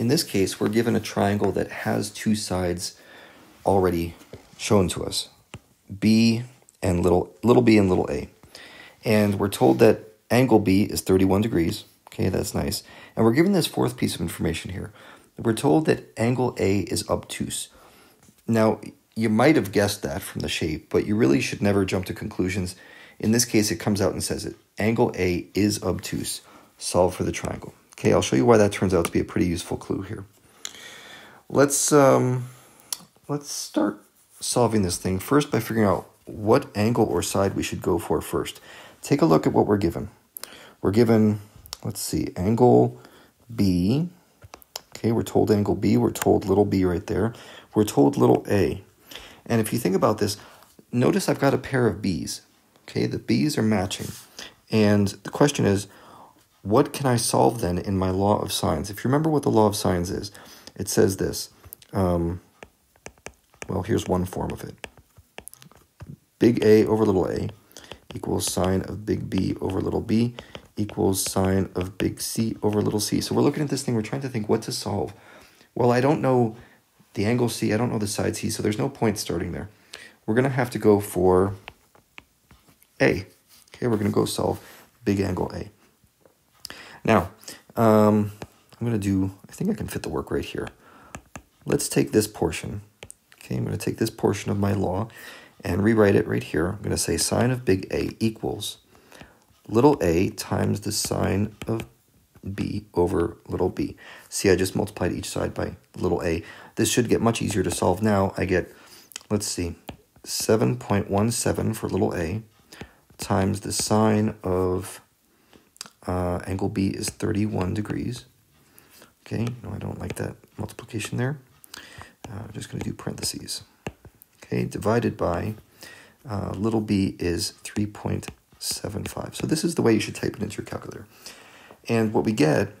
in this case, we're given a triangle that has two sides already shown to us, b and little little b and little a. And we're told that angle b is 31 degrees. Okay, that's nice. And we're given this fourth piece of information here. We're told that angle A is obtuse. Now, you might have guessed that from the shape, but you really should never jump to conclusions. In this case, it comes out and says it. Angle A is obtuse. Solve for the triangle. Okay, I'll show you why that turns out to be a pretty useful clue here. Let's um, let's start solving this thing first by figuring out what angle or side we should go for first. Take a look at what we're given. We're given, let's see, angle B. Okay, we're told angle B. We're told little b right there. We're told little a. And if you think about this, notice I've got a pair of b's. Okay, the b's are matching. And the question is, what can I solve then in my law of sines? If you remember what the law of sines is, it says this. Um, well, here's one form of it. Big A over little a equals sine of big B over little b equals sine of big C over little c. So we're looking at this thing, we're trying to think what to solve. Well, I don't know the angle C, I don't know the side C, so there's no point starting there. We're going to have to go for A. Okay, we're going to go solve big angle A. Now, um, I'm going to do, I think I can fit the work right here. Let's take this portion. Okay, I'm going to take this portion of my law and rewrite it right here. I'm going to say sine of big A equals little a times the sine of b over little b. See, I just multiplied each side by little a. This should get much easier to solve now. I get, let's see, 7.17 for little a times the sine of uh, angle B is 31 degrees. Okay, no, I don't like that multiplication there. Uh, I'm just going to do parentheses. Okay, divided by uh, little b is 3.75. So this is the way you should type it into your calculator. And what we get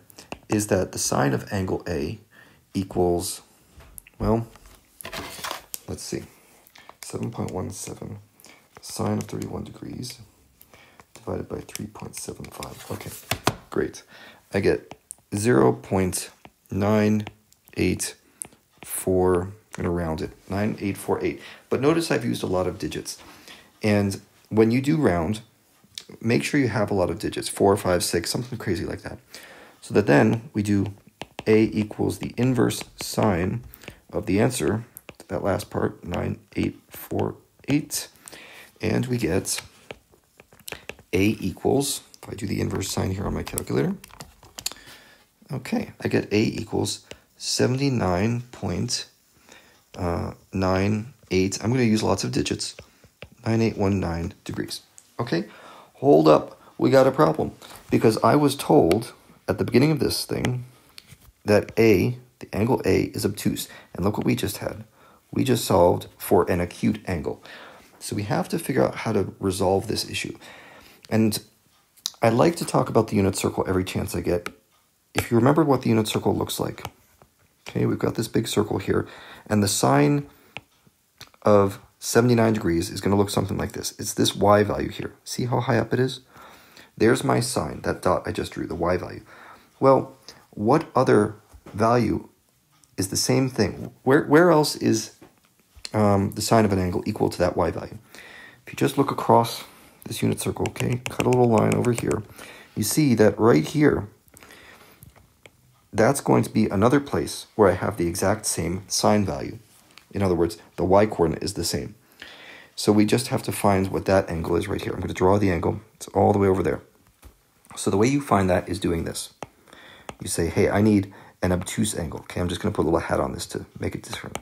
is that the sine of angle A equals, well, let's see, 7.17 sine of 31 degrees divided by 3.75. Okay, great. I get 0 0.984, I'm going to round it, 9848. But notice I've used a lot of digits. And when you do round, make sure you have a lot of digits, four, five, six, something crazy like that. So that then we do a equals the inverse sine of the answer, that last part, 9848. And we get a equals, if I do the inverse sine here on my calculator, okay, I get a equals 79.98. Uh, I'm going to use lots of digits, 9819 degrees. Okay, hold up, we got a problem. Because I was told at the beginning of this thing that A, the angle A, is obtuse. And look what we just had. We just solved for an acute angle. So we have to figure out how to resolve this issue. And I like to talk about the unit circle every chance I get. If you remember what the unit circle looks like, okay, we've got this big circle here, and the sine of 79 degrees is going to look something like this. It's this y value here. See how high up it is? There's my sine, that dot I just drew, the y value. Well, what other value is the same thing? Where, where else is um, the sine of an angle equal to that y value? If you just look across this unit circle, okay, cut a little line over here, you see that right here, that's going to be another place where I have the exact same sine value. In other words, the y coordinate is the same. So we just have to find what that angle is right here. I'm going to draw the angle. It's all the way over there. So the way you find that is doing this. You say, hey, I need an obtuse angle. Okay, I'm just going to put a little hat on this to make it different.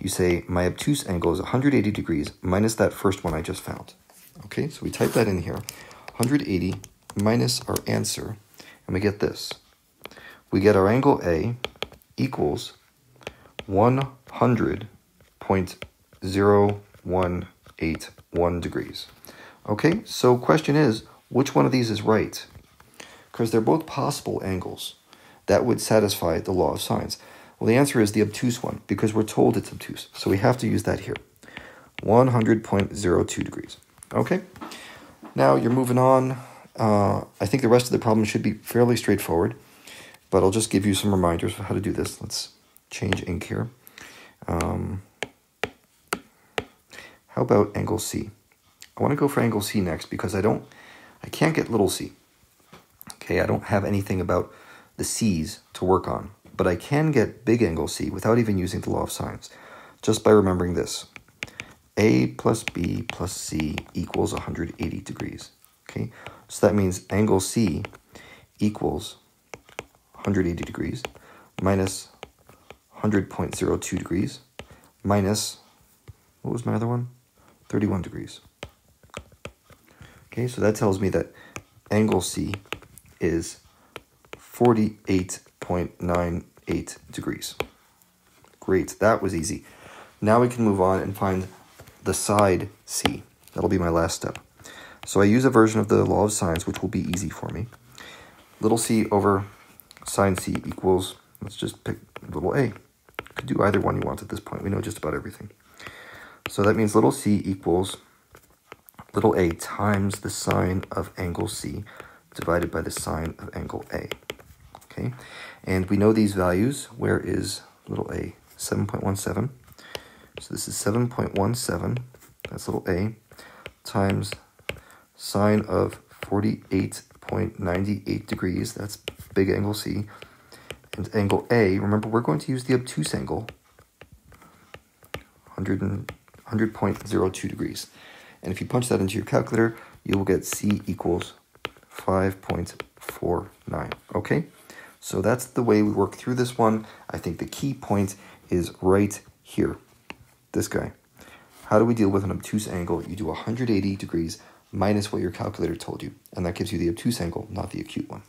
You say, my obtuse angle is 180 degrees minus that first one I just found. Okay, so we type that in here. 180 minus our answer, and we get this. We get our angle A equals 100.0181 degrees. Okay, so question is, which one of these is right? Because they're both possible angles that would satisfy the law of sines. Well, the answer is the obtuse one, because we're told it's obtuse. So we have to use that here. 100.02 degrees. Okay, now you're moving on. Uh, I think the rest of the problem should be fairly straightforward. but I'll just give you some reminders of how to do this. Let's change ink here. Um, how about angle C? I want to go for angle C next because I don't, I can't get little c. Okay, I don't have anything about the c's to work on, but I can get big angle C without even using the law of sines, just by remembering this. A plus B plus C equals 180 degrees. Okay, so that means angle C equals 180 degrees minus 100.02 degrees minus, what was my other one? 31 degrees. Okay, so that tells me that angle C is 48.98 degrees. Great, that was easy. Now we can move on and find the side C. That'll be my last step. So I use a version of the law of sines, which will be easy for me. Little c over sine c equals, let's just pick little a. Could do either one you want at this point. We know just about everything. So that means little c equals little a times the sine of angle c divided by the sine of angle a. Okay, and we know these values. Where is little a? 7.17. So this is 7.17, that's little a, times sine of 48.98 degrees, that's big angle C, and angle A, remember we're going to use the obtuse angle, 100 100.02 degrees. And if you punch that into your calculator, you will get C equals 5.49. Okay, so that's the way we work through this one. I think the key point is right here, this guy. How do we deal with an obtuse angle? You do 180 degrees minus what your calculator told you, and that gives you the obtuse angle, not the acute one.